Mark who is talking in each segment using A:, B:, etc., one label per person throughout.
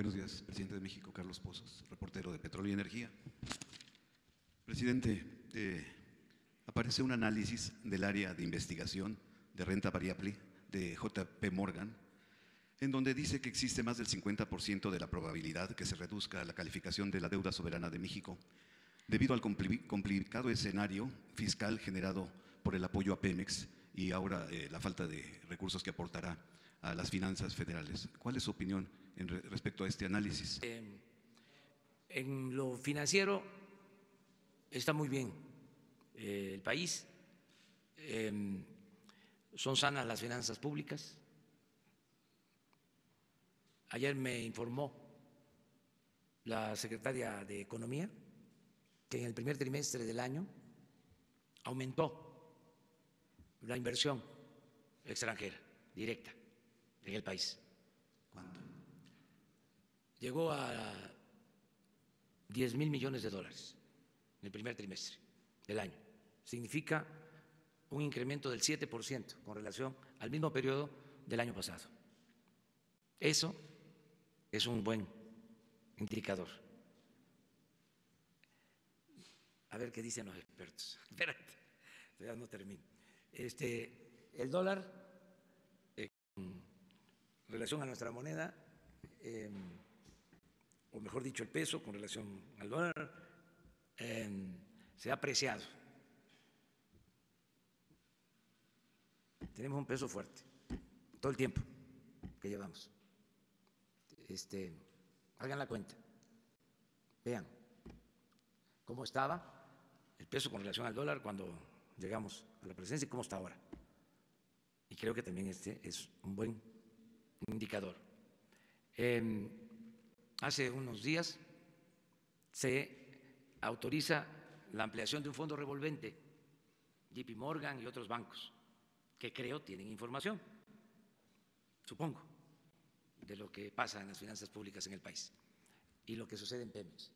A: Buenos días, presidente de México, Carlos Pozos, reportero de Petróleo y Energía. Presidente, eh, aparece un análisis del área de investigación de renta variable de JP Morgan, en donde dice que existe más del 50% de la probabilidad que se reduzca la calificación de la deuda soberana de México debido al complicado escenario fiscal generado por el apoyo a Pemex y ahora eh, la falta de recursos que aportará a las finanzas federales. ¿Cuál es su opinión en respecto a este análisis?
B: Em, en lo financiero está muy bien eh, el país, em, son sanas las finanzas públicas. Ayer me informó la secretaria de Economía que en el primer trimestre del año aumentó la inversión extranjera directa en el país. Llegó a 10 mil millones de dólares en el primer trimestre del año. Significa un incremento del 7% con relación al mismo periodo del año pasado. Eso es un buen indicador. A ver qué dicen los expertos. Espérate, ya no termino. Este, el dólar en relación a nuestra moneda, em, mejor dicho, el peso con relación al dólar, em, se ha apreciado. Tenemos un peso fuerte todo el tiempo que llevamos. Este, hagan la cuenta, vean cómo estaba el peso con relación al dólar cuando llegamos a la presidencia y cómo está ahora. Y creo que también este es un buen indicador. Hace unos días se autoriza la ampliación de un fondo revolvente, JP Morgan y otros bancos, que creo tienen información, supongo, de lo que pasa en las finanzas públicas en el país y lo que sucede en Pemex.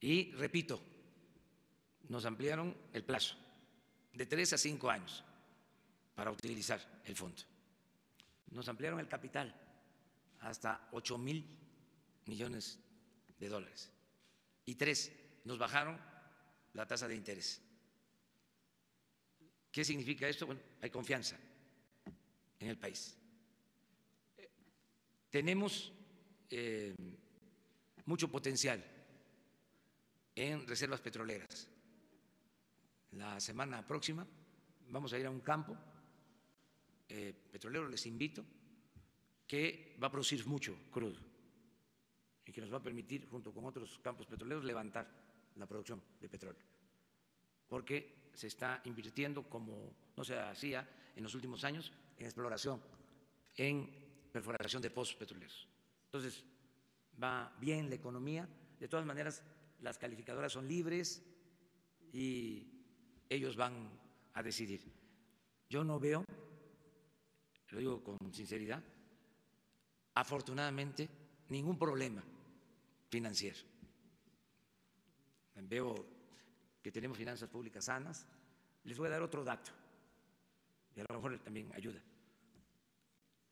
B: Y repito, nos ampliaron el plazo de tres a cinco años para utilizar el fondo nos ampliaron el capital hasta 8 mil millones de dólares. Y tres, nos bajaron la tasa de interés. ¿Qué significa esto? Bueno, hay confianza en el país. Tenemos eh, mucho potencial en reservas petroleras. La semana próxima vamos a ir a un campo eh, petrolero, les invito, que va a producir mucho crudo y que nos va a permitir, junto con otros campos petroleros, levantar la producción de petróleo. Porque se está invirtiendo, como no se hacía en los últimos años, en exploración, en perforación de pozos petroleros. Entonces, va bien la economía. De todas maneras, las calificadoras son libres y ellos van a decidir. Yo no veo lo digo con sinceridad, afortunadamente ningún problema financiero. Veo que tenemos finanzas públicas sanas. Les voy a dar otro dato y a lo mejor también ayuda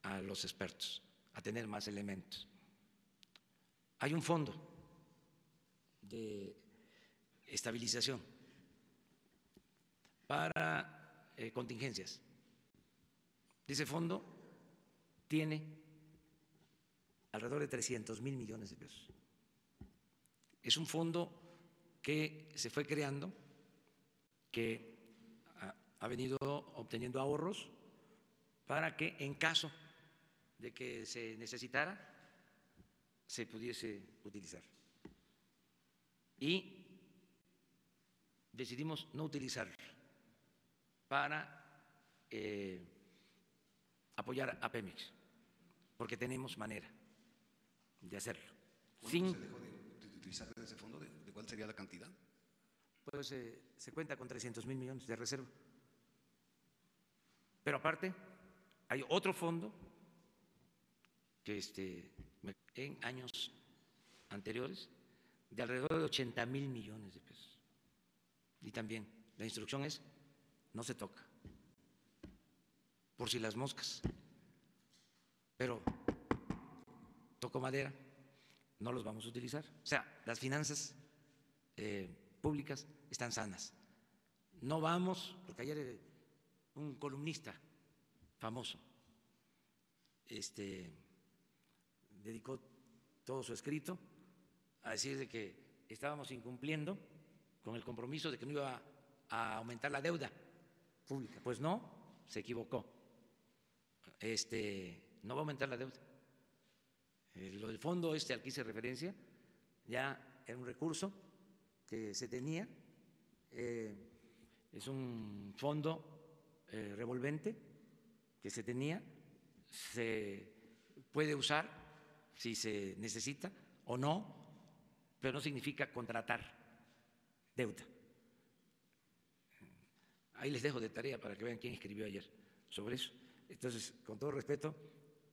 B: a los expertos a tener más elementos. Hay un fondo de estabilización para eh, contingencias ese fondo tiene alrededor de 300 mil millones de pesos. Es un fondo que se fue creando, que ha venido obteniendo ahorros para que en caso de que se necesitara, se pudiese utilizar. Y decidimos no utilizarlo para eh, apoyar a Pemex, porque tenemos manera de hacerlo.
A: Sin... dejó de, utilizar ese fondo? ¿De, cuál sería la cantidad?
B: Pues eh, se cuenta con 300 mil millones de reserva. Pero aparte, hay otro fondo que este, en años anteriores de alrededor de 80 mil millones de pesos. Y también la instrucción es, no se toca por si las moscas. Pero toco madera, no los vamos a utilizar. O sea, las finanzas eh, públicas están sanas. No vamos, porque ayer eh, un columnista famoso este, dedicó todo su escrito a decir de que estábamos incumpliendo con el compromiso de que no iba a aumentar la deuda pública. Pues no, se equivocó. Este, no va a aumentar la deuda. Lo del fondo este al que hice referencia ya era un recurso que se tenía, eh, es un fondo eh, revolvente que se tenía, se puede usar si se necesita o no, pero no significa contratar deuda. Ahí les dejo de tarea para que vean quién escribió ayer sobre eso. Entonces, con todo respeto,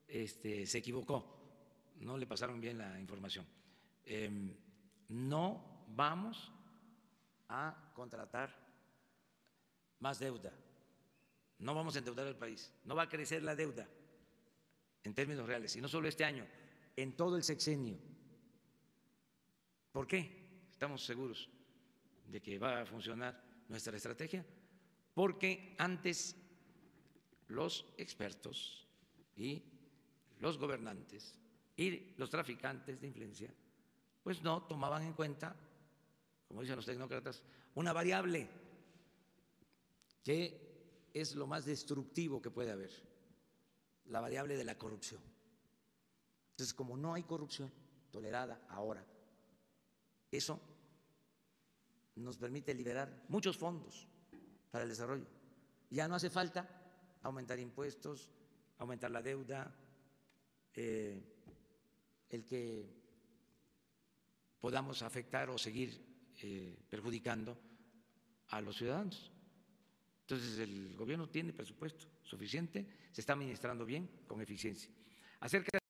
B: este, se equivocó, no le pasaron bien la información. Em, no vamos a contratar más deuda, no vamos a endeudar al país, no va a crecer la deuda en términos reales, y no solo este año, en todo el sexenio. ¿Por qué? Estamos seguros de que va a funcionar nuestra estrategia, porque antes los expertos y los gobernantes y los traficantes de influencia, pues no tomaban en cuenta, como dicen los tecnócratas, una variable que es lo más destructivo que puede haber, la variable de la corrupción. Entonces, como no hay corrupción tolerada ahora, eso nos permite liberar muchos fondos para el desarrollo. Ya no hace falta aumentar impuestos, aumentar la deuda, eh, el que podamos afectar o seguir eh, perjudicando a los ciudadanos. Entonces, el gobierno tiene presupuesto suficiente, se está administrando bien, con eficiencia. Acerca